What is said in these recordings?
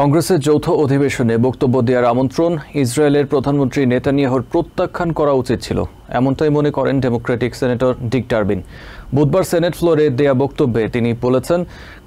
কংগ্রেসের যৌথ অধিবেশনে বক্তব্য দেওয়ার আমন্ত্রণ ইসরায়েলের প্রধানমন্ত্রী নেতানিয়াহর প্রত্যাখ্যান করা উচিত ছিল। এমনটাই মনে করেন ডেমোক্রেটিক সেনেটর ডিক টার্বিন বুধবার সেনেট ফ্লোরে দেয়া বক্তব্যে তিনি বলেছেন,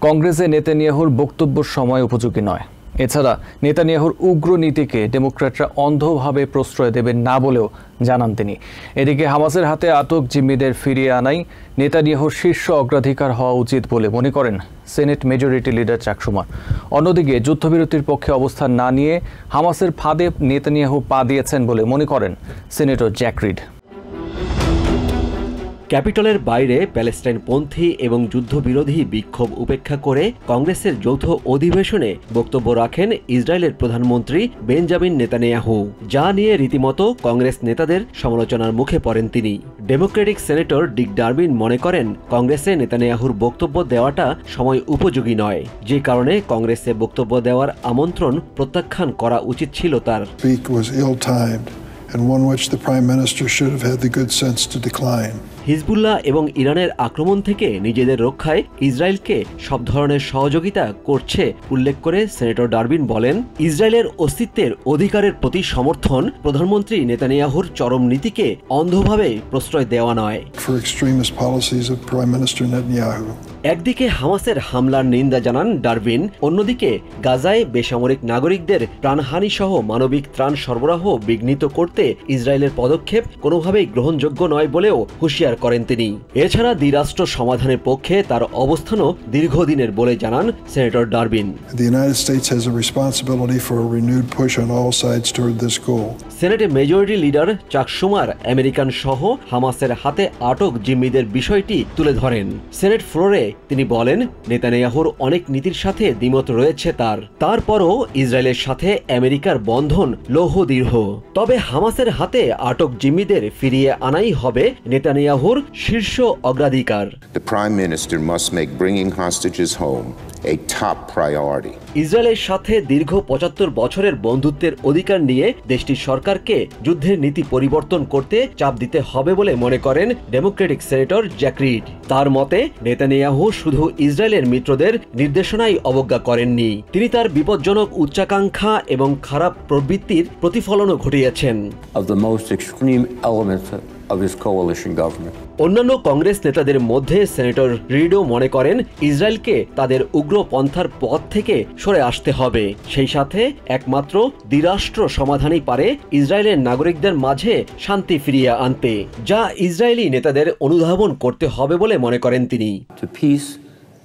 কংগ্রেসে নেতানিয়াহুর বক্তব্য সময় উপযোগী নয়। এছাড়া নেতানিয়াহুর উগ্র নীতিকে ডেমোক্র্যাটরা অন্ধভাবে প্রশ্রয় দেবেন না বলেও জানান তিনি। এদিকে হামাসের হাতে আটক জিম্মিদের ফিরিয়ে আনাই নেতানিয়াহুর শীর্ষ অগ্রাধিকার হওয়া উচিত বলে মনে করেন সেনেট মেজরিটি লিডার চাকসুমার অন্যদিকে যুদ্ধবিরতির পক্ষে অবস্থান না নিয়ে হামাসের ফাঁদে নেতানিয়াহু পা দিয়েছেন বলে মনে করেন সেনেটর জ্যাকরিড ক্যাপিটলের বাইরে প্যালেস্টাইনপন্থী এবং যুদ্ধবিরোধী বিক্ষোভ উপেক্ষা করে কংগ্রেসের যৌথ অধিবেশনে বক্তব্য রাখেন ইসরায়েলের প্রধানমন্ত্রী বেঞ্জামিন নেতানিয়াহু, যা নিয়ে রীতিমতো কংগ্রেস নেতাদের সমালোচনার মুখে পড়েন তিনি। ডেমোক্রেটিক সেনেটর ডিক ডারবিন মনে করেন, কংগ্রেসে নেতানিয়াহুর বক্তব্য দেওয়াটা সময় উপযোগী নয়। যে কারণে কংগ্রেসে বক্তব্য দেওয়ার আমন্ত্রণ প্রত্যাখ্যান করা উচিত ছিল তার। And one which the Prime Minister should have had the good sense to decline. Hezbollah এবং ইরানের আক্রমণ থেকে নিজেদের রক্ষায় ইসরায়েলকে সব ধরনের সহযোগিতা করছে উল্লেখ করে সেনেটর ডারবিন বলেন ইসরায়েলের অস্তিত্বের অধিকারের প্রতি সমর্থন প্রধানমন্ত্রী নেতানিয়াহুর চরম নীতিকে অন্ধভাবে প্রশ্রয় দেওয়া নয়. একদিকে হামাসের হামলার নিন্দা জানান ডারবিন অন্যদিকে গাজায় বেসামরিক নাগরিকদের প্রাণহানি সহ মানবিক ত্রাণ সরবরাহ বিঘ্নিত করতে ইসরায়েলের পদক্ষেপ কোনোভাবেই গ্রহণযোগ্য নয় বলেও হুঁশিয়ার করেন তিনি। এছাড়া দ্বিরাষ্ট্র সমাধানের পক্ষে তার অবস্থানও দীর্ঘদিনের বলে জানান senator Durbin. সেনেটে majority leader Chuck Schumer American সহ হামাসের হাতে আটক জিম্মিদের বিষয়টি তুলে ধরেন। সেনেট ফ্লোরে তিনি বলেন নেতানিয়াহুর অনেক নীতির সাথে দ্বিমত রয়েছে তার। তারপরও ইসরায়েলের সাথে আমেরিকার বন্ধন লৌহ দীর্ঘ তবে হামাসের হাতে আটক জিম্মিদের ফিরিয়ে আনাই হবে নেতানিয়াহুর শীর্ষ অগ্রাধিকার। The Prime Minister must make bringing hostages home a top priority. ইসরায়েলের সাথে দীর্ঘ পঁচাত্তর বছরের বন্ধুত্বের অধিকার নিয়ে দেশটির সরকারকে যুদ্ধের নীতি পরিবর্তন করতে চাপ দিতে হবে বলে মনে করেন ডেমোক্রেটিক সেনেটর জ্যাকরিড তার মতে নেতানিয়াহু শুধু ইসরায়েলের মিত্রদের নির্দেশনাই অবজ্ঞা করেননি। তিনি তার বিপজ্জনক উচ্চাকাঙ্ক্ষা এবং খারাপ প্রবৃত্তির প্রতিফলনও ঘটিয়েছেন। Of the most extreme elements of his coalition government. অন্যান্য কংগ্রেস নেতাদের মধ্যে সেনেটর রিডো মনে করেন ইসরায়েলকে তাদের উগ্র পন্থার পথ থেকে সরে আসতে হবে সেই সাথে একমাত্র দ্বিরাষ্ট্র সমাধানই পারে ইসরায়েলের নাগরিকদের মাঝে শান্তি ফিরিয়ে আনতে যা ইসরায়েলি নেতাদের অনুধাবন করতে হবে বলে মনে করেন তিনি To peace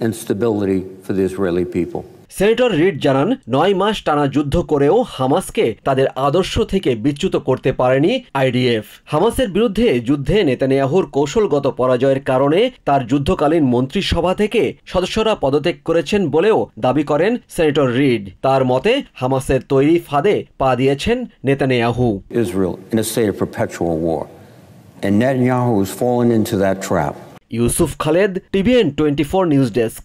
and stability for the Israeli people. Senator Reed জানান নয় মাস টানা যুদ্ধ করেও হামাসকে তাদের আদর্শ থেকে বিচ্যুত করতে পারেনি আইডিএফ হামাসের বিরুদ্ধে যুদ্ধে নেতানিয়াহুর কৌশলগত পরাজয়ের কারণে তার যুদ্ধকালীন মন্ত্রিসভা থেকে সদস্যরা পদত্যাগ করেছেন বলেও দাবি করেন সেনেটর রিড তার মতে হামাসের তৈরি ফাঁদে পা দিয়েছেন Netanyahu. And Netanyahu has fallen into that trap. Yusuf Khaled TVN twenty four news desk